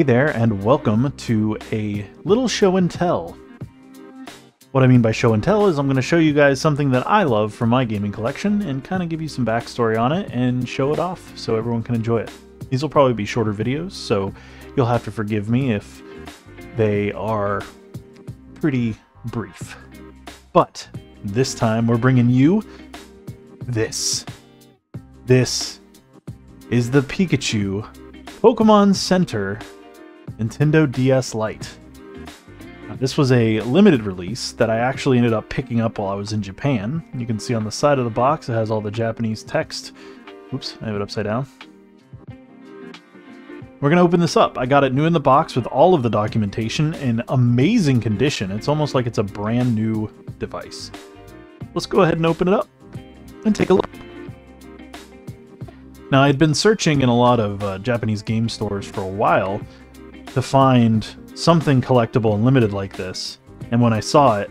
Hey there, and welcome to a little show and tell. What I mean by show and tell is I'm going to show you guys something that I love from my gaming collection and kind of give you some backstory on it and show it off so everyone can enjoy it. These will probably be shorter videos, so you'll have to forgive me if they are pretty brief. But this time we're bringing you this. This is the Pikachu Pokemon Center Nintendo DS Lite. This was a limited release that I actually ended up picking up while I was in Japan. You can see on the side of the box it has all the Japanese text. Oops, I have it upside down. We're going to open this up. I got it new in the box with all of the documentation in amazing condition. It's almost like it's a brand new device. Let's go ahead and open it up and take a look. Now, I'd been searching in a lot of uh, Japanese game stores for a while to find something collectible and limited like this, and when I saw it,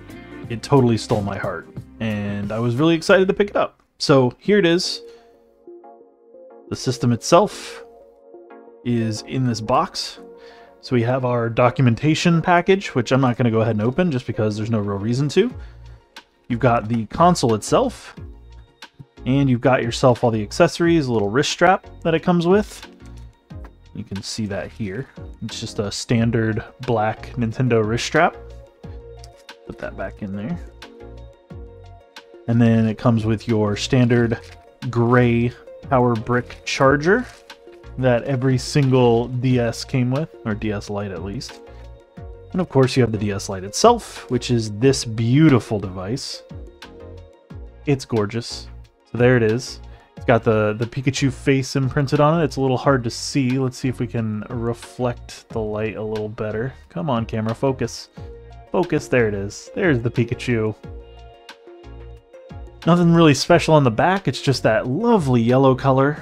it totally stole my heart, and I was really excited to pick it up. So here it is. The system itself is in this box. So we have our documentation package, which I'm not going to go ahead and open just because there's no real reason to. You've got the console itself, and you've got yourself all the accessories, a little wrist strap that it comes with. You can see that here. It's just a standard black Nintendo wrist strap. Put that back in there. And then it comes with your standard gray power brick charger that every single DS came with, or DS Lite at least. And of course you have the DS Lite itself, which is this beautiful device. It's gorgeous. So there it is. It's got the, the Pikachu face imprinted on it. It's a little hard to see. Let's see if we can reflect the light a little better. Come on, camera, focus. Focus, there it is. There's the Pikachu. Nothing really special on the back, it's just that lovely yellow color.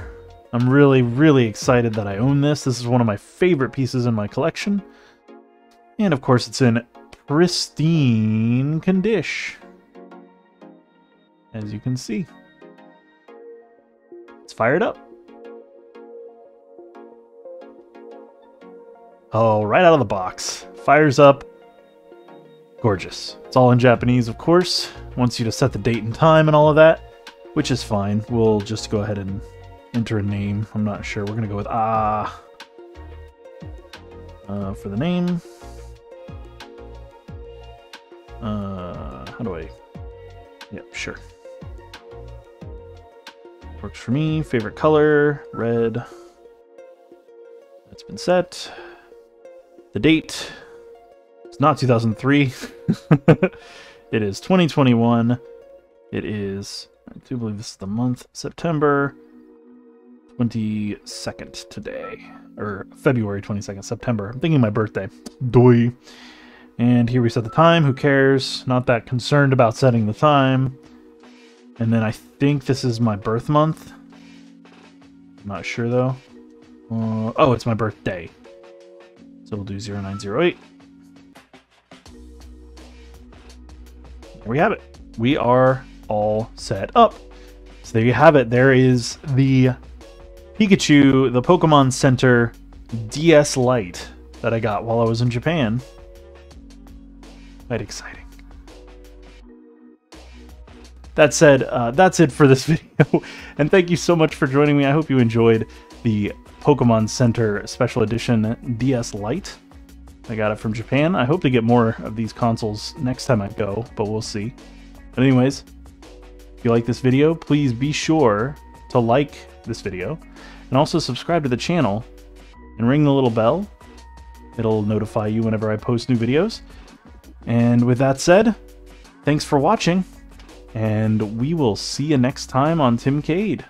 I'm really, really excited that I own this. This is one of my favorite pieces in my collection. And of course, it's in pristine condition. As you can see. Fire it up. Oh, right out of the box. Fires up. Gorgeous. It's all in Japanese, of course. Wants you to set the date and time and all of that, which is fine. We'll just go ahead and enter a name. I'm not sure. We're going to go with Ah. Uh, for the name. Uh, how do I... Yep, sure. Works for me. Favorite color, red. That's been set. The date. It's not 2003. it is 2021. It is, I do believe this is the month, September 22nd today. Or February 22nd, September. I'm thinking my birthday. Doi. And here we set the time. Who cares? Not that concerned about setting the time. And then I think this is my birth month. I'm not sure though. Uh, oh, it's my birthday. So we'll do 0908. There we have it. We are all set up. So there you have it. There is the Pikachu, the Pokemon Center DS Lite that I got while I was in Japan. Quite exciting. That said, uh, that's it for this video, and thank you so much for joining me. I hope you enjoyed the Pokemon Center Special Edition DS Lite. I got it from Japan. I hope to get more of these consoles next time I go, but we'll see. But anyways, if you like this video, please be sure to like this video, and also subscribe to the channel, and ring the little bell. It'll notify you whenever I post new videos. And with that said, thanks for watching and we will see you next time on Timcade.